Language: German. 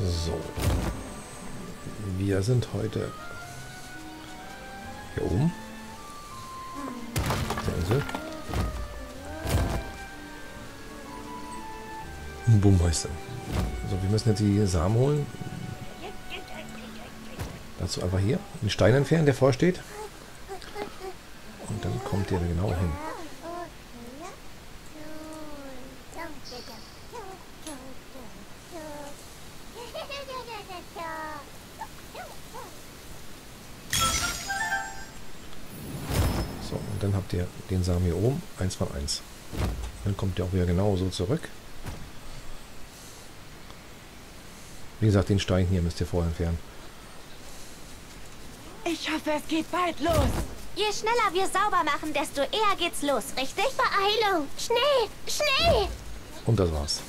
So. Wir sind heute hier oben. Der Insel. Bumm heißt er. So, wir müssen jetzt die Samen holen. Dazu einfach hier einen Stein entfernen, der vorsteht. Und dann kommt der genau hin. So, und dann habt ihr den Samen hier oben, eins von eins. Dann kommt der auch wieder genau so zurück. Wie gesagt, den Stein hier müsst ihr vorher entfernen. Ich hoffe, es geht bald los. Je schneller wir sauber machen, desto eher geht's los, richtig? Beeilung! Schnell! Schnell! Und das war's.